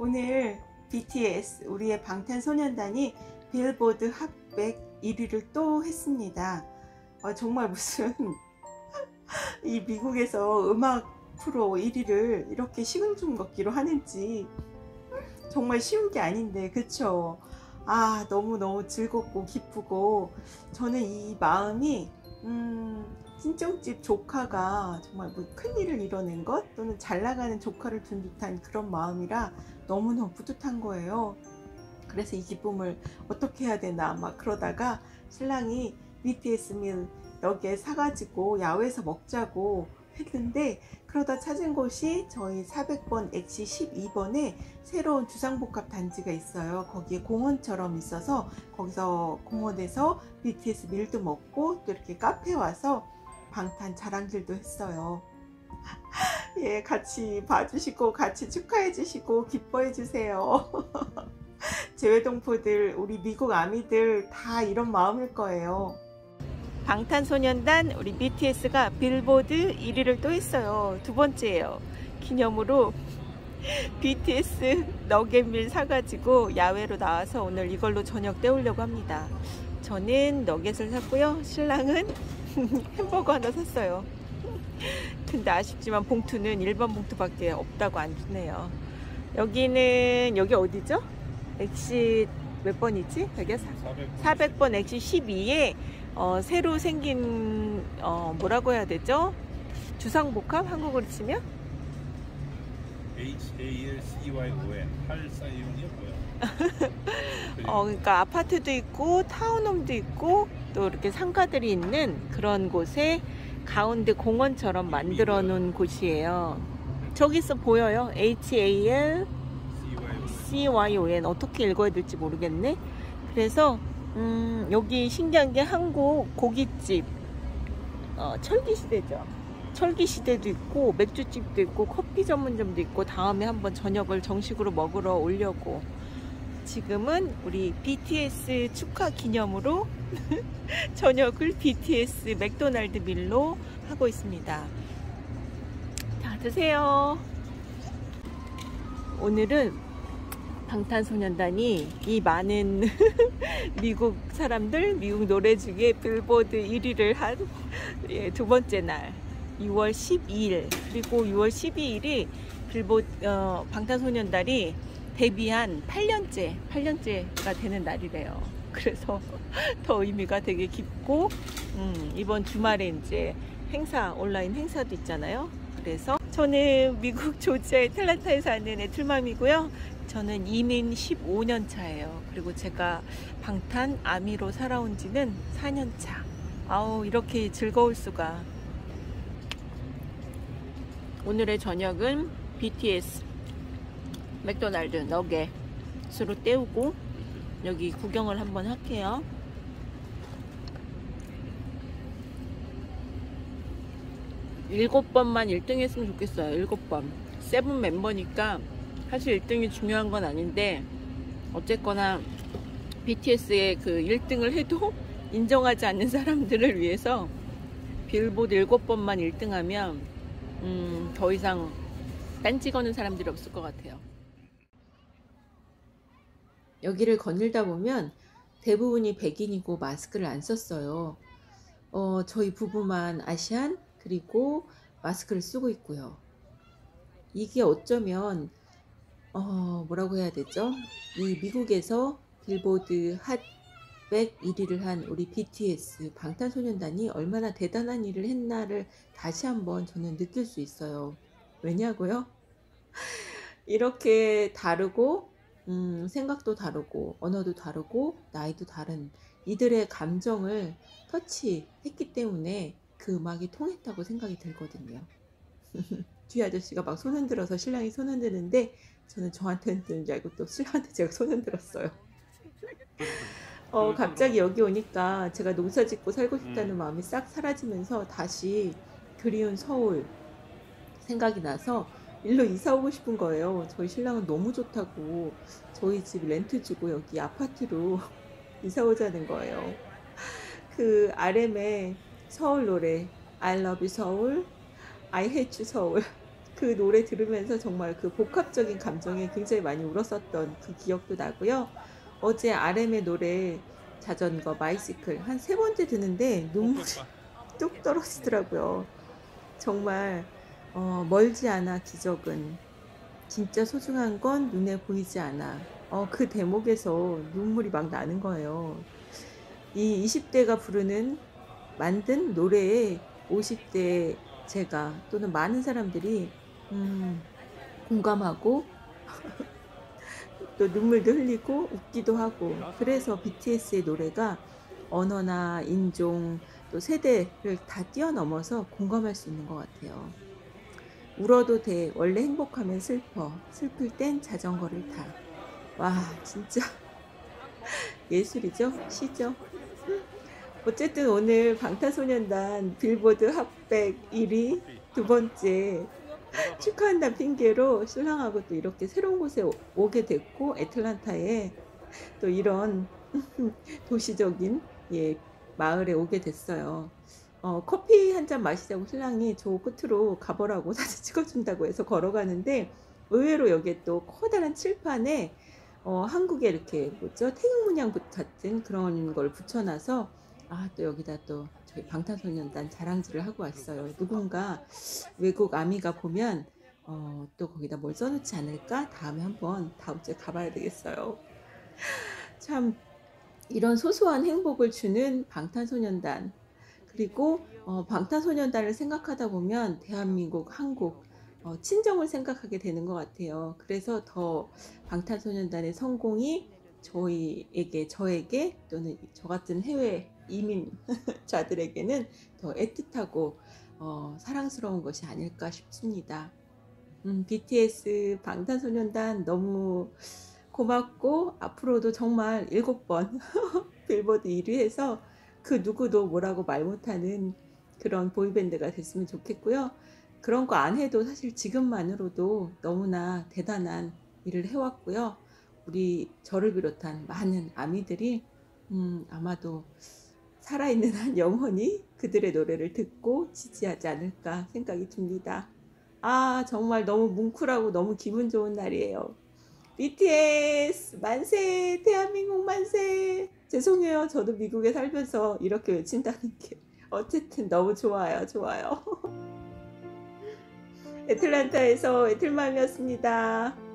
오늘 BTS 우리의 방탄소년단이 빌보드 핫백 1위를 또 했습니다. 어, 정말 무슨 이 미국에서 음악 프로 1위를 이렇게 식은죽 먹기로 하는지 정말 쉬운 게 아닌데 그쵸? 아 너무너무 즐겁고 기쁘고 저는 이 마음이 음, 친정집 조카가 정말 뭐 큰일을 이뤄낸 것 또는 잘 나가는 조카를 둔 듯한 그런 마음이라 너무너무 뿌듯한 거예요. 그래서 이 기쁨을 어떻게 해야 되나 막 그러다가 신랑이 BTS 밀 여기에 사가지고 야외에서 먹자고 했는데 그러다 찾은 곳이 저희 400번 엑시 12번에 새로운 주상복합 단지가 있어요. 거기에 공원처럼 있어서 거기서 공원에서 BTS 밀도 먹고 또 이렇게 카페 와서 방탄 자랑질도 했어요. 예, 같이 봐주시고 같이 축하해 주시고 기뻐해 주세요. 제 외동포들, 우리 미국 아미들 다 이런 마음일 거예요. 방탄소년단 우리 BTS가 빌보드 1위를 또 했어요. 두 번째예요. 기념으로 BTS 너겟밀 사가지고 야외로 나와서 오늘 이걸로 저녁 때우려고 합니다. 저는 너겟을 샀고요. 신랑은 햄버거 하나 샀어요. 근데 아쉽지만 봉투는 일반 봉투밖에 없다고 안 주네요. 여기는 여기 어디죠? 엑시 몇 번이지? 여기 400. 번 엑시 12에 어, 새로 생긴 어, 뭐라고 해야 되죠? 주상복합 한국어로 치면 H-A-L-C-Y-O-N 할사이온이 뭐야? 어, 그러니까 아파트도 있고 townhome도 있고 또 이렇게 상가들이 있는 그런 곳에 가운데 공원처럼 만들어 놓은 곳이에요. 저기서 보여요. H-A-L C-Y-O-N 어떻게 읽어야 될지 모르겠네. 그래서 음, 여기 신기한 게 한국 고깃집 어, 철기 시대죠. 철기 시대도 있고 맥주집도 있고 커피 전문점도 있고 다음에 한번 저녁을 정식으로 먹으러 오려고 지금은 우리 BTS 축하 기념으로 저녁을 BTS 맥도날드 밀로 하고 있습니다. 자 드세요. 오늘은 방탄소년단이 이 많은 미국 사람들, 미국 노래 중에 빌보드 1위를 한두 예, 번째 날 6월 12일 그리고 6월 12일이 빌보드 어, 방탄소년단이 데뷔한 8년째 8년째가 되는 날이래요. 그래서 더 의미가 되게 깊고 음, 이번 주말에 이제 행사 온라인 행사도 있잖아요. 그래서 저는 미국 조지아의 텔란타에 사는 애틀맘이고요. 저는 이민 15년 차예요. 그리고 제가 방탄 아미로 살아온 지는 4년 차. 아우 이렇게 즐거울 수가. 오늘의 저녁은 BTS 맥도날드 너겟으로 때우고 여기 구경을 한번 할게요. 일곱 번만 1등 했으면 좋겠어요. 일곱 번. 세븐 멤버니까 사실 1등이 중요한 건 아닌데 어쨌거나 BTS의 그 1등을 해도 인정하지 않는 사람들을 위해서 빌보드 7번만 1등하면 음, 더 이상 딴 찍어는 사람들이 없을 것 같아요. 여기를 거닐다 보면 대부분이 백인이고 마스크를 안 썼어요. 어, 저희 부부만 아시안 그리고 마스크를 쓰고 있고요. 이게 어쩌면 어, 뭐라고 해야 되죠? 이 미국에서 빌보드 핫 100 1위를 한 우리 BTS 방탄소년단이 얼마나 대단한 일을 했나를 다시 한번 저는 느낄 수 있어요. 왜냐고요? 이렇게 다르고 음, 생각도 다르고 언어도 다르고 나이도 다른 이들의 감정을 터치했기 때문에 그 음악이 통했다고 생각이 들거든요. 뒤 아저씨가 막 손 흔들어서 신랑이 손 흔드는데 저는 저한테 흔드는 줄 알고 또 신랑한테 제가 손 흔들었어요. 어, 갑자기 여기 오니까 제가 농사 짓고 살고 싶다는 음. 마음이 싹 사라지면서 다시 그리운 서울 생각이 나서 일로 이사 오고 싶은 거예요. 저희 신랑은 너무 좋다고 저희 집 렌트 주고 여기 아파트로 이사 오자는 거예요. 그 RM의 서울 노래 I love you 서울, I hate you 서울 그 노래 들으면서 정말 그 복합적인 감정에 굉장히 많이 울었었던 그 기억도 나고요. 어제 RM의 노래 자전거 바이시클 한 세 번째 듣는데 눈물이 뚝 떨어지더라고요. 정말 어, 멀지 않아 기적은 진짜 소중한 건 눈에 보이지 않아. 어, 그 대목에서 눈물이 막 나는 거예요. 이 20대가 부르는 만든 노래에 50대 제가 또는 많은 사람들이 음, 공감하고 또 눈물도 흘리고 웃기도 하고 그래서 BTS의 노래가 언어나 인종 또 세대를 다 뛰어넘어서 공감할 수 있는 것 같아요. 울어도 돼. 원래 행복하면 슬퍼. 슬플 땐 자전거를 타. 와, 진짜 예술이죠? 시죠? 어쨌든 오늘 방탄소년단 빌보드 핫백 1위 두 번째 축하한다 핑계로 신랑하고 또 이렇게 새로운 곳에 오- 오게 됐고 애틀란타에 또 이런 도시적인 예 마을에 오게 됐어요. 어, 커피 한 잔 마시자고 신랑이 저 끝으로 가보라고 사진 찍어준다고 해서 걸어가는데 의외로 여기에 또 커다란 칠판에 어, 한국에 이렇게 뭐죠 태극 문양 붙- 같은 그런 걸 붙여놔서 아 또 여기다 또 저희 방탄소년단 자랑질을 하고 왔어요. 누군가 외국 아미가 보면 어, 또 거기다 뭘 써놓지 않을까? 다음에 한번 다음 주에 가봐야 되겠어요. 참 이런 소소한 행복을 주는 방탄소년단 그리고 어, 방탄소년단을 생각하다 보면 대한민국, 한국 어, 친정을 생각하게 되는 것 같아요. 그래서 더 방탄소년단의 성공이 저희에게, 저에게 또는 저 같은 해외 이민자들에게는 더 애틋하고 어, 사랑스러운 것이 아닐까 싶습니다. 음, BTS 방탄소년단 너무 고맙고 앞으로도 정말 일곱 번 빌보드 1위 해서 그 누구도 뭐라고 말 못하는 그런 보이밴드가 됐으면 좋겠고요. 그런 거 안 해도 사실 지금만으로도 너무나 대단한 일을 해왔고요. 우리 저를 비롯한 많은 아미들이 음, 아마도 살아있는 한 영원히 그들의 노래를 듣고 지지하지 않을까 생각이 듭니다. 아, 정말 너무 뭉클하고 너무 기분 좋은 날이에요. BTS 만세! 대한민국 만세! 죄송해요. 저도 미국에 살면서 이렇게 외친다는 게 어쨌든 너무 좋아요. 좋아요. 애틀란타에서 애틀맘이었습니다.